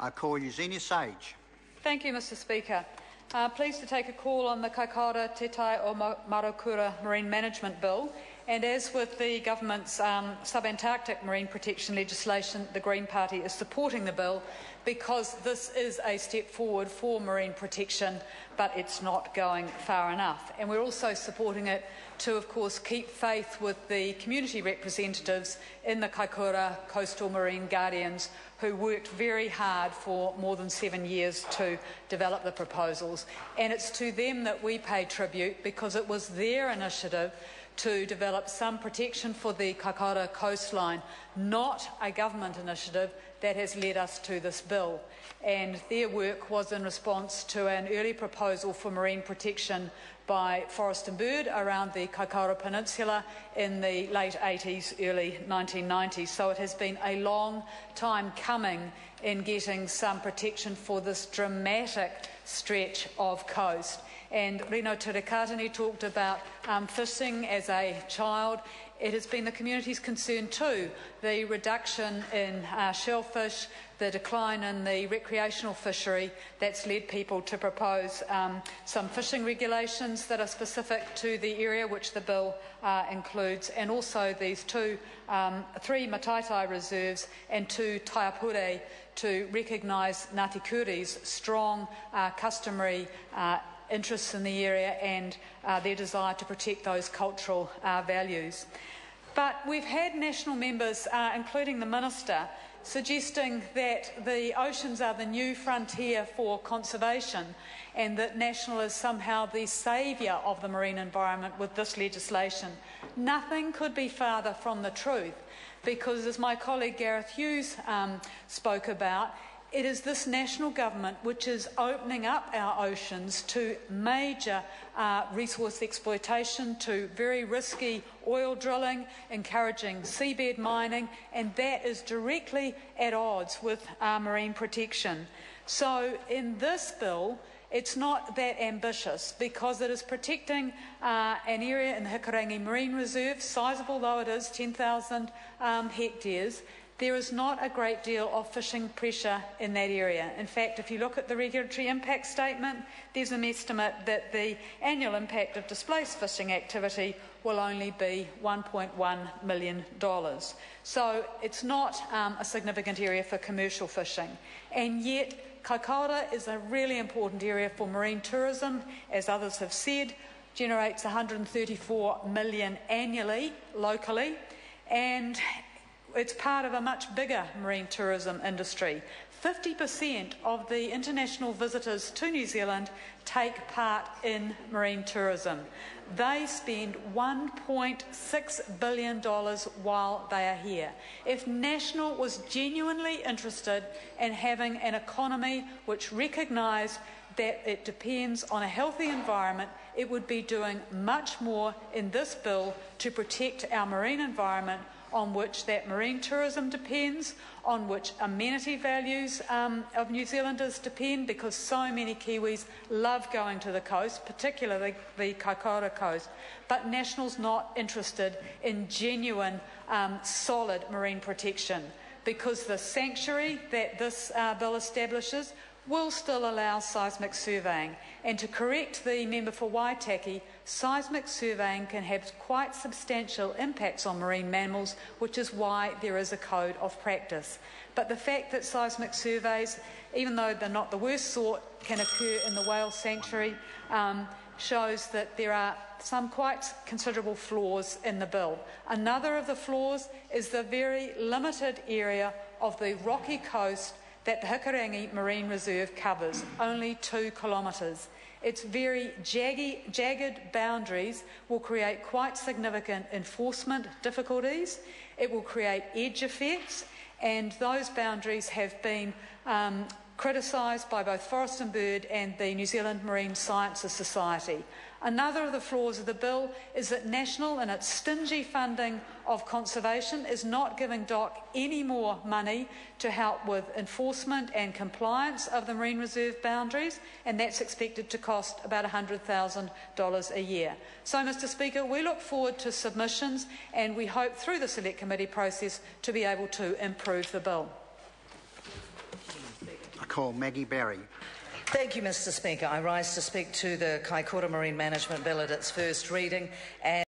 I call Eugenie Sage. Thank you, Mr Speaker. Uh, pleased to take a call on the Kaikoura Te Tai o Marokura Marine Management Bill. And as with the government's um, sub-Antarctic marine protection legislation, the Green Party is supporting the bill because this is a step forward for marine protection, but it's not going far enough. And we're also supporting it to, of course, keep faith with the community representatives in the Kaikoura Coastal Marine Guardians who worked very hard for more than seven years to develop the proposals. And it's to them that we pay tribute because it was their initiative to develop some protection for the Kaikoura coastline, not a government initiative that has led us to this bill. And their work was in response to an early proposal for marine protection by Forest and Bird around the Kaikoura Peninsula in the late 80s, early 1990s. So it has been a long time coming in getting some protection for this dramatic stretch of coast. And Rino Tirikatene talked about um, fishing as a child. It has been the community's concern too. The reduction in uh, shellfish, the decline in the recreational fishery, that's led people to propose um, some fishing regulations that are specific to the area which the bill uh, includes, and also these two, um, three Mataitai reserves and two Taiapure to recognise Ngāti Kuri's strong uh, customary uh, interests in the area and uh, their desire to protect those cultural uh, values. But we've had national members, uh, including the Minister, suggesting that the oceans are the new frontier for conservation and that National is somehow the saviour of the marine environment with this legislation. Nothing could be farther from the truth because, as my colleague Gareth Hughes um, spoke about, it is this national government which is opening up our oceans to major uh, resource exploitation, to very risky oil drilling, encouraging seabed mining, and that is directly at odds with our marine protection. So, in this bill, it's not that ambitious because it is protecting uh, an area in the Hikurangi Marine Reserve, sizable though it is, 10,000 um, hectares, there is not a great deal of fishing pressure in that area. In fact, if you look at the regulatory impact statement, there's an estimate that the annual impact of displaced fishing activity will only be $1.1 million. So it's not um, a significant area for commercial fishing. And yet, Kaikoura is a really important area for marine tourism, as others have said, generates 134 million annually locally. And it's part of a much bigger marine tourism industry. 50% of the international visitors to New Zealand take part in marine tourism. They spend $1.6 billion while they are here. If National was genuinely interested in having an economy which recognised that it depends on a healthy environment, it would be doing much more in this bill to protect our marine environment on which that marine tourism depends, on which amenity values um, of New Zealanders depend, because so many Kiwis love going to the coast, particularly the Kaikoura coast. But National's not interested in genuine, um, solid marine protection because the sanctuary that this uh, bill establishes will still allow seismic surveying. And to correct the member for Waitaki, seismic surveying can have quite substantial impacts on marine mammals, which is why there is a code of practice. But the fact that seismic surveys, even though they're not the worst sort, can occur in the whale sanctuary um, shows that there are some quite considerable flaws in the bill. Another of the flaws is the very limited area of the rocky coast that the Hikurangi Marine Reserve covers, only two kilometres. Its very jaggy, jagged boundaries will create quite significant enforcement difficulties. It will create edge effects, and those boundaries have been um, criticised by both Forest and Bird and the New Zealand Marine Sciences Society. Another of the flaws of the bill is that National, in its stingy funding of conservation, is not giving DOC any more money to help with enforcement and compliance of the marine reserve boundaries, and that's expected to cost about $100,000 a year. So, Mr Speaker, we look forward to submissions and we hope through the Select Committee process to be able to improve the bill. Call Maggie Barry. Thank you, Mr Speaker. I rise to speak to the Kaikoura Marine Management Bill at its first reading. And